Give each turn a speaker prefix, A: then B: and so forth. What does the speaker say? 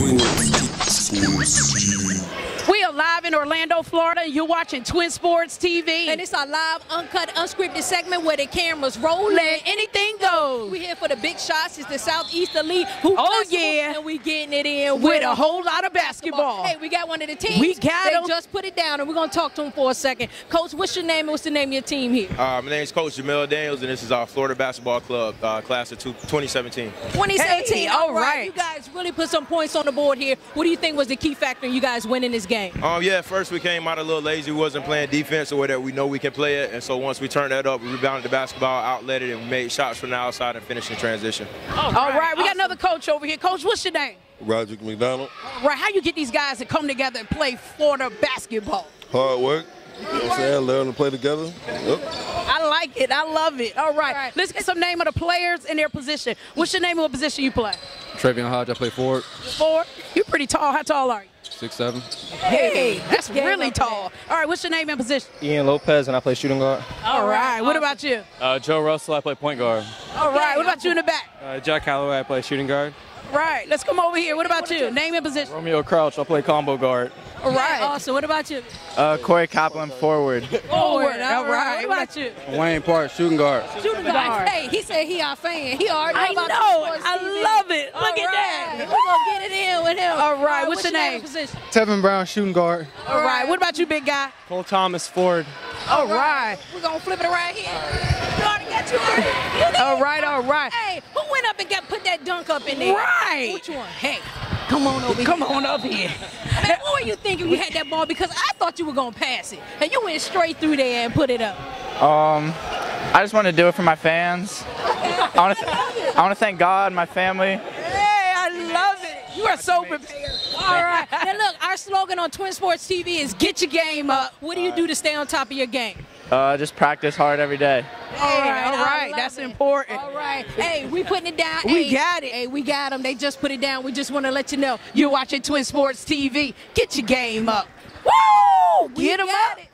A: We are live in Orlando, Florida. You're watching Twin Sports TV.
B: And it's our live, uncut, unscripted segment where the cameras roll.
A: Let anything goes.
B: We're here for the big shots. It's the Southeast Elite Hoop
A: Oh, yeah.
B: And we getting it in
A: with a whole lot of basketball.
B: Hey, we got one of the teams.
A: We got
B: They
A: 'em.
B: just put it down, and we're going to talk to them for a second. Coach, what's your name what's the name of your team here?
C: Uh, my name is Coach Jamel Daniels, and this is our Florida Basketball Club uh, class of two, 2017.
B: 2017.
A: Hey,
B: all
A: all
B: right.
A: right.
B: You guys really put some points on the board here. What do you think was the key factor in you guys winning this game?
C: Um, yeah, at first we came out a little lazy. We wasn't playing defense or whatever. We know we can play it, and so once we turned that up, we rebounded the basketball, outlet it, and we made shots from the outside and finished in transition.
A: All right, we got another coach over here. Coach, what's your name?
D: Roger McDonald.
A: All right, how you get these guys to come together and play Florida basketball?
D: Hard work. You know what I'm saying? Learn to play together. Yep.
A: I like it. I love it. All right,
B: All right.
A: let's get some name of the players and their position. What's your name and what position you play?
E: Travion Hodge, I play forward,
A: Four. You're pretty tall. How tall are you?
E: Six seven.
A: Hey, that's
B: Game
A: really
B: up
A: tall. All right, what's your name and position?
F: Ian Lopez, and I play shooting guard.
A: All right. What about you?
F: Uh, Joe Russell, I play point guard.
A: All right. What about you in the back?
F: Uh, Jack Calloway, I play shooting guard.
A: Right. Let's come over here. What about you? Name and position.
F: Romeo Crouch, I play combo guard.
A: All right.
B: Awesome. What about you?
F: Uh, Corey Kaplan, forward.
A: Forward. All right.
B: What
A: What
B: about you?
F: Wayne Park, shooting guard.
B: Shooting guard. Hey, he said he our fan. He already
A: I
B: about
A: know.
B: Sports
A: I love it. Look
B: All
A: at that.
B: right. We're going to get it in with him.
A: All right, what's your name?
B: and Position?
F: Tevin Brown, shooting guard.
A: All right. What about you, big guy?
F: Cole Thomas, forward.
A: All right.
B: We're going to flip it around here. You already you already.
A: All right. All right.
B: Hey, who went up and got put that dunk up in there?
A: Right.
B: Which one? Hey, come on over
A: Come
B: here.
A: on up here.
B: Man, what were you thinking when you had that ball? Because I thought you were going to pass it. And you went straight through there and put it up.
G: Um, I just want to do it for my fans. I want to, I want to thank God, my family.
A: Hey, I love it. You are so prepared.
B: All right. Now, look, our slogan on Twin Sports TV is get your game up. What do you do to stay on top of your game?
G: Uh, just practice hard every day.
A: All right. All
B: I
A: right.
B: love
A: That's
B: it.
A: important.
B: All right. Hey, we putting it down.
A: We
B: Hey,
A: got it.
B: Hey, we got them. They just put it down. We just want to let you know.
A: You're watching Twin Sports TV. Get your game up. Woo!
B: We
A: Get them
B: got
A: up.
B: it.